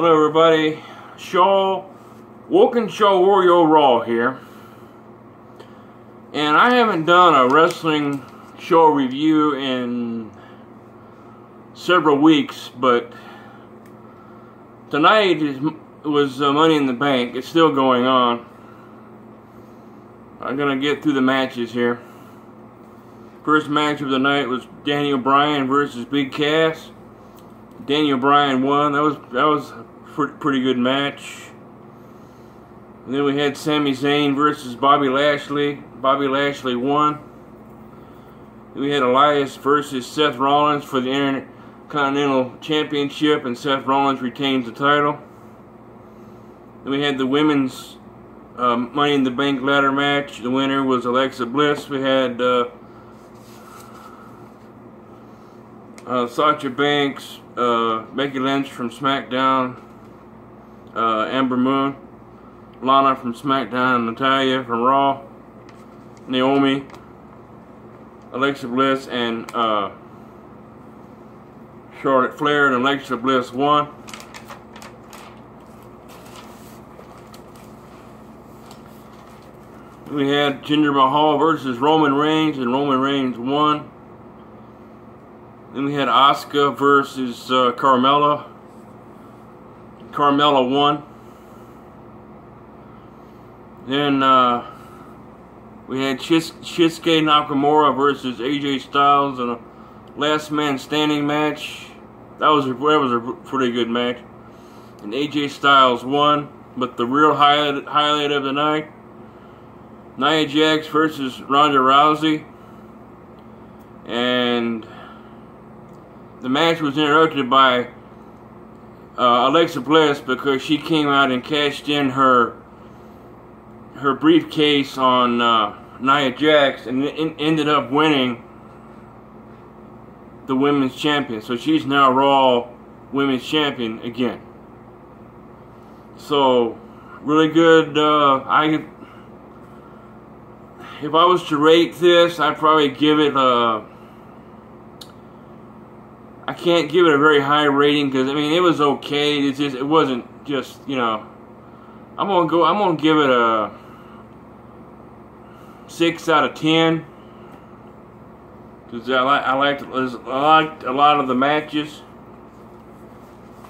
Hello everybody, Shaw, Woken Shawario Raw here. And I haven't done a wrestling show review in several weeks, but tonight is, was uh, Money in the Bank. It's still going on. I'm going to get through the matches here. First match of the night was Daniel Bryan versus Big Cass. Daniel Bryan won. That was that was a pretty good match. And then we had Sami Zayn versus Bobby Lashley. Bobby Lashley won. Then we had Elias versus Seth Rollins for the Intercontinental Championship, and Seth Rollins retains the title. Then we had the women's um, Money in the Bank ladder match. The winner was Alexa Bliss. We had uh, uh, Sasha Banks, uh, Becky Lynch from SmackDown, uh, Ember Moon, Lana from SmackDown, Natalya from Raw, Naomi, Alexa Bliss, and uh, Charlotte Flair and Alexa Bliss won. We had Jinder Mahal versus Roman Reigns, and Roman Reigns won. Then we had Asuka versus uh, Carmella. Carmella won. Then uh, we had Shis Shinsuke Nakamura versus AJ Styles in a last man standing match. That was a, that was a pretty good match. And AJ Styles won. But the real highlight, highlight of the night, Nia Jax versus Ronda Rousey. And the match was interrupted by uh, Alexa Bliss because she came out and cashed in her her briefcase on uh, Nia Jax and ended up winning the women's champion. So she's now Raw women's champion again. So really good. Uh, I if I was to rate this, I'd probably give it a I can't give it a very high rating because I mean it was okay. It's just it wasn't just you know. I'm gonna go. I'm gonna give it a six out of ten because I like I liked I liked a lot of the matches.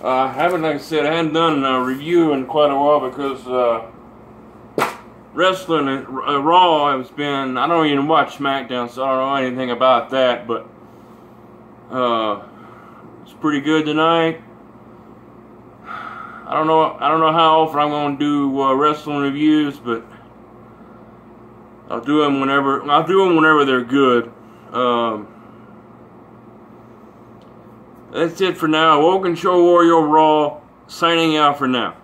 Uh, I haven't, like I said, I hadn't done a review in quite a while because uh, wrestling uh, Raw has been. I don't even watch SmackDown, so I don't know anything about that. But uh, it's pretty good tonight. I don't know. I don't know how often I'm going to do uh, wrestling reviews, but I'll do them whenever. I'll do them whenever they're good. Um, that's it for now. Woken Shawario Raw signing out for now.